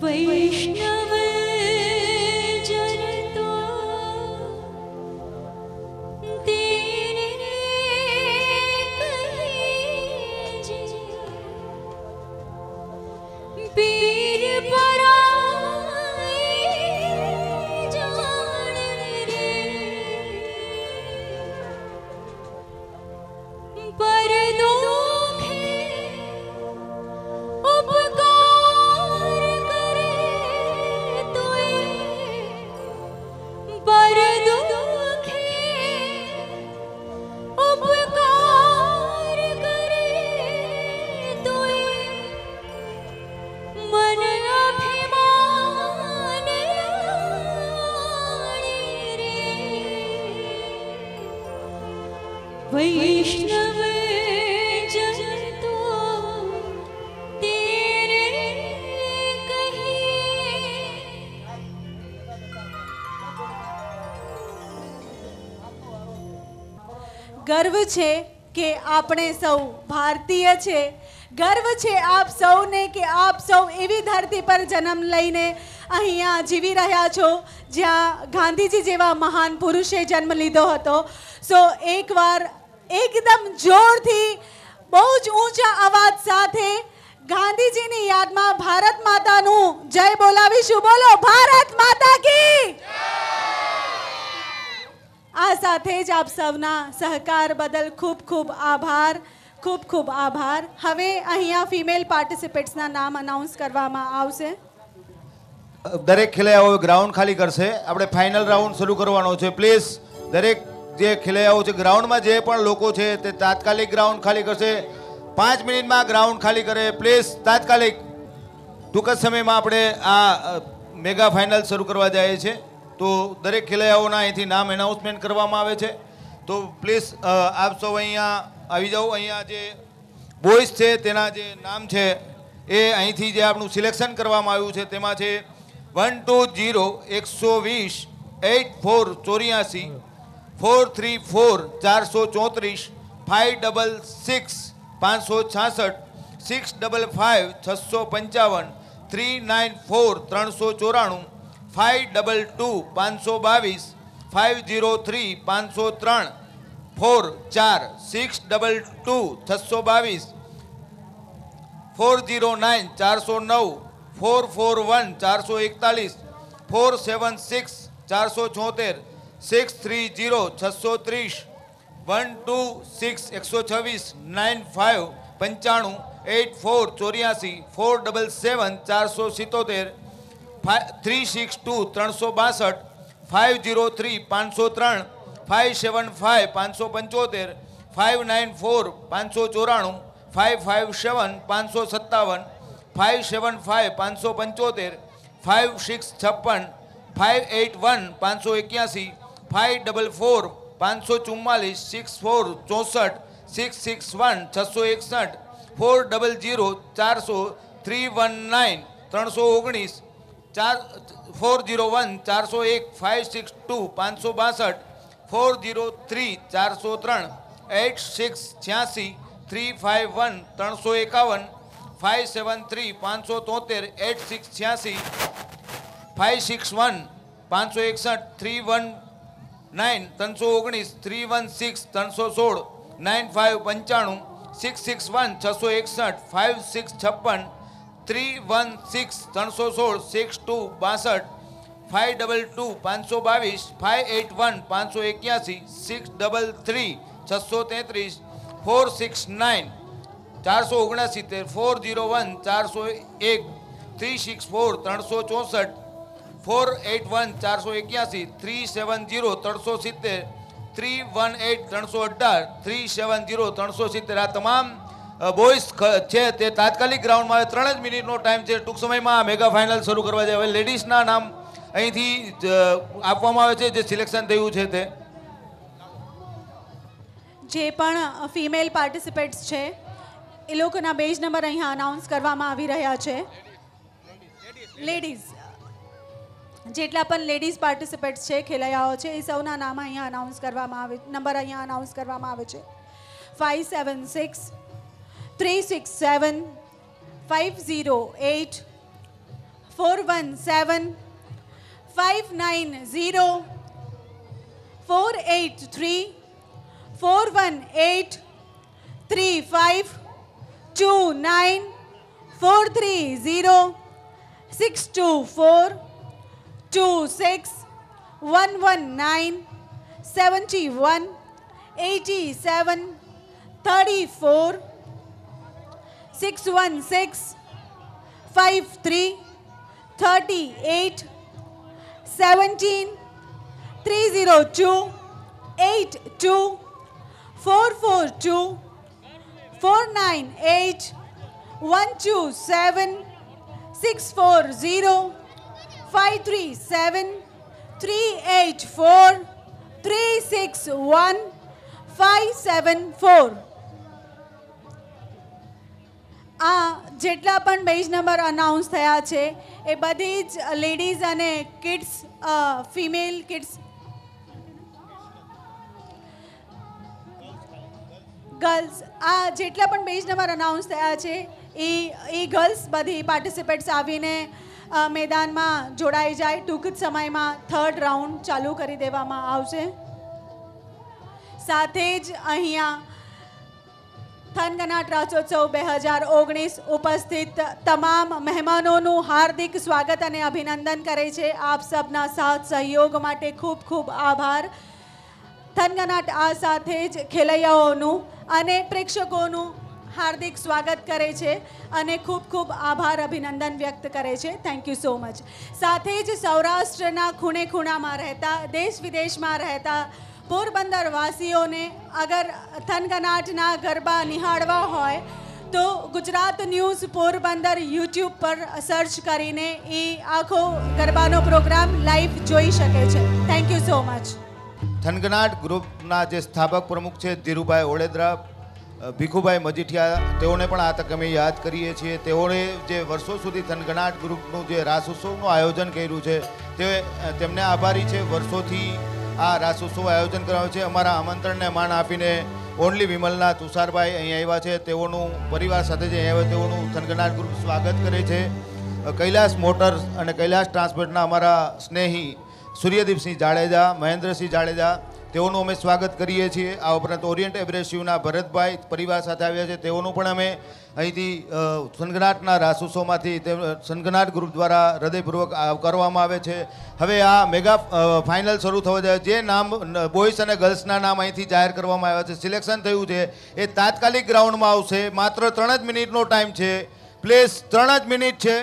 为什么？ગર્વ છે કે આપણે સૌ ભારતીય છે ગર્વ છે આપ સૌને કે આપ સૌ એવી ધરતી પર જન્મ લઈને અહીંયા જીવી રહ્યા છો જ્યાં ગાંધીજી જેવા મહાન પુરુષે જન્મ લીધો હતો સો એકવાર એકદમ જોરથી બહુ જ ઊંચા અવાજ સાથે ગાંધીજીની યાદમાં ભારત માતાનું જય બોલાવીશું. બોલો, ભારત માતા કી આ સાથે જ આપ સૌના સહકાર બદલ ખૂબ ખૂબ આભાર, ખૂબ ખૂબ આભાર. હવે અહીંયા ફિમેલ પાર્ટિસિપેટ્સના નામ અનાઉન્સ કરવામાં આવશે. દરેક ખેલૈયાઓ ગ્રાઉન્ડ ખાલી કરશે. આપણે ફાઇનલ રાઉન્ડ શરૂ કરવાનો છે. પ્લીઝ દરેક જે ખેલૈયાઓ છે, ગ્રાઉન્ડમાં જે પણ લોકો છે, તે તાત્કાલિક ગ્રાઉન્ડ ખાલી કરશે. પાંચ મિનિટમાં ગ્રાઉન્ડ ખાલી કરે. પ્લીઝ તાત્કાલિક. ટૂંક જ સમયમાં આપણે આ મેગા ફાઇનલ શરૂ કરવા જઈએ છીએ. તો દરેક ખેલૈયાઓના અહીંથી નામ એનાઉન્સમેન્ટ કરવામાં આવે છે. તો પ્લીઝ આપ સૌ અહીંયા આવી જાઓ. અહીંયા જે બોયઝ છે, તેના જે નામ છે, એ અહીંથી જે આપણું સિલેક્શન કરવામાં આવ્યું છે, તેમાં છે વન ટુ જીરો એકસો વીસ એટ ફોર ચોર્યાસી ફોર થ્રી ફોર ચારસો ચોત્રીસ ફાઇવ ડબલ સિક્સ પાંચસો છાસઠ સિક્સ ડબલ ફાઇવ છસો પંચાવન થ્રી નાઇન ફોર ત્રણસો ચોરાણું ફાઇવ ડબલ ટુ પાંચસો બાવીસ ફાઇવ જીરો થ્રી પાંચસો ત્રણ ફોર ચાર સિક્સ ડબલ ટુ છસો બાવીસ ફોર જીરો નાઇન ચારસો નવ ફોર ફોર વન ચારસો એકતાલીસ ફોર સેવન સિક્સ ચારસો છોતેર સિક્સ થ્રી જીરો છસો ત્રીસ, વન ટુ સિક્સ, એકસો છવ્વીસ, નાઇન ફાઇવ, પંચાણું એટ ફોર, ચોર્યાસી, ફોર ડબલ સેવન, ચારસો સિત્તોતેર થ્રી સિક્સ ટુ, ત્રણસો બાસઠ, ફાઇવ જીરો થ્રી, પાંચસો ત્રણ, ફાઇવ સેવન ફાઇવ, પાંચસો પંચોતેર, ફાઇવ નાઇન ફોર, પાંચસો ચોરાણું, ફાઇવ ફાઇવ સેવન, પાંચસો સત્તાવન, ફાઇવ સેવન ફાઇવ, પાંચસો પંચોતેર, ફાઇવ સિક્સ છપ્પન, ફાઇવ એટ વન, પાંચસો એક્યાસી ફાઇવ ડબલ ફોર, પાંચસો ચુમ્માલીસ, સિક્સ ફોર, ચોસઠ, સિક્સ સિક્સ વન, છસો એકસઠ, ફોર ડબલ જીરો ચારસો થ્રી વન નાઇન, ત્રણસો ઓગણીસ, ચાર ફોર જીરો વન, ચારસો એક ફાઇવ સિક્સ ટુ, પાંચસો બાસઠ, ફોર જીરો થ્રી, ચારસો ત્રણ એટ સિક્સ છ્યાસી, થ્રી ફાઇવ વન, ત્રણસો એકાવન ફાઇવ સેવન થ્રી, પાંચસો તોતેર એટ સિક્સ છ્યાસી ફાઇવ સિક્સ વન, પાંચસો એકસઠ, થ્રી વન નાઇન ત્રણસો ઓગણીસ થ્રી વન સિક્સ ત્રણસો સોળ. નાઇન ફાઇવ પંચાણું સિક્સ સિક્સ વન છસો એકસઠ ફાઇવ સિક્સ છપ્પન થ્રી વન સિક્સ ત્રણસો સોળ સિક્સ ટુ બાસઠ ફાઇવ ડબલ ટુ પાંચસો બાવીસ ફાઇવ એટ વન પાંચસો એક્યાસી સિક્સ ડબલ થ્રી છસો તેત્રીસ ફોર સિક્સ નાઇન ચારસો ઓગણસિત્તેર ફોર જીરો વન ચારસો એક થ્રી સિક્સ ફોર ત્રણસો ચોસઠ ફોર એટ વન ચારસો એક્યાસી થ્રી સેવન જીરો ત્રણસો સિત્તેર થ્રી વન એટ ત્રણસો અઢાર થ્રી સેવન જીરો ત્રણસો સિત્તેર આ તમામ બોયઝ છે તે તાત્કાલિક ગ્રાઉન્ડમાં ત્રણ જ મિનિટનો ટાઈમ છે. ટૂંક સમયમાં આ મેગા ફાઇનલ શરૂ કરવા જાય. હવે લેડીઝના નામ અહીંથી આપવામાં આવે છે જે સિલેક્શન થયું છે તે. જે પણ ફિમેલ પાર્ટિસિપેટ્સ છે એ લોકોના બેજ નંબર અહીંયા અનાઉન્સ કરવામાં આવી રહ્યા છે. લેડીઝ જેટલા પણ લેડીઝ પાર્ટિસિપેટ્સ છે, ખેલૈયાઓ છે, એ સૌના નામ અહીંયા અનાઉન્સ કરવામાં આવે નંબર અહીંયા અનાઉન્સ કરવામાં આવે છે. Five seven six three six seven five zero eight four one seven five nine zero four eight three four one eight three five two nine four three zero six two four two six one one nine seventy one eighty seven thirty four six one six five three thirty eight seventeen three zero two eight two four four two four nine eight one two seven six four zero five three seven three eight four three six one five seven four આ જેટલા પણ base number announce થયા છે, એ બધી જ ladies અને kids female kids girls આ જેટલા પણ બેઝ નંબર અનાઉન્સ થયા છે, એ એ ગર્લ્સ બધી પાર્ટિસિપેટ્સ આવીને મેદાનમાં જોડાઈ જાય. ટૂંક જ સમયમાં થર્ડ રાઉન્ડ ચાલુ કરી દેવામાં આવશે. સાથે જ અહીંયા થનગનાટ રાસોત્સવ બે હજાર ઓગણીસ ઉપસ્થિત તમામ મહેમાનોનું હાર્દિક સ્વાગત અને અભિનંદન કરે છે. આપ સબના સાથ સહયોગ માટે ખૂબ ખૂબ આભાર. થનગનાટ આ સાથે જ ખેલૈયાઓનું અને પ્રેક્ષકોનું હાર્દિક સ્વાગત કરે છે અને ખૂબ ખૂબ આભાર, અભિનંદન વ્યક્ત કરે છે. થેન્ક યુ સો મચ સાથે જ સૌરાષ્ટ્રના ખૂણે ખૂણામાં રહેતા, દેશ વિદેશમાં રહેતા પોરબંદરવાસીઓને અગર થનગનાટના ગરબા નિહાળવા હોય, તો ગુજરાત ન્યૂઝ પોરબંદર યુટ્યુબ પર સર્ચ કરીને એ આખો ગરબાનો પ્રોગ્રામ લાઈવ જોઈ શકે છે. Thank you so much Thanganat ગ્રુપના જે સ્થાપક પ્રમુખ છે ધીરુભાઈ ઓળેદરા ભીખુભાઈ મજીઠિયા, તેઓને પણ આ તકે અમે યાદ કરીએ છીએ. તેઓએ જે વર્ષો સુધી થનગણાટ ગ્રુપનું જે રાસ ઉત્સવનું આયોજન કર્યું છે, તે તેમને આભારી છે. વર્ષોથી આ રાસ ઉત્સવ આયોજન કરાવે છે. અમારા આમંત્રણને માન આપીને ઓનલી વિમલના તુષારભાઈ અહીં આવ્યા છે. તેઓનું પરિવાર સાથે જે અહીં આવ્યા, તેઓનું થનગણાટ ગ્રુપ સ્વાગત કરે છે. કૈલાસ મોટર્સ અને કૈલાસ ટ્રાન્સપોર્ટના અમારા સ્નેહી સૂર્યદીપસિંહ જાડેજા, મહેન્દ્રસિંહ જાડેજા તેઓનું અમે સ્વાગત કરીએ છીએ. આ ઉપરાંત ઓરિયન્ટ એબ્રેસિવના ભરતભાઈ પરિવાર સાથે આવ્યા છે. તેઓનું પણ અમે અહીંથી સનગનાટના રાસોત્સવમાંથી તે, સનગનાટ ગ્રુપ દ્વારા હૃદયપૂર્વક કરવામાં આવે છે. હવે આ મેગા ફાઇનલ શરૂ થવા જાય. જે નામ બોયસ અને ગર્લ્સના નામ અહીંથી જાહેર કરવામાં આવ્યા છે. સિલેક્શન થયું છે. એ તાત્કાલિક ગ્રાઉન્ડમાં આવશે. માત્ર ત્રણ જ મિનિટનો ટાઈમ છે. પ્લેસ ત્રણ જ મિનિટ છે.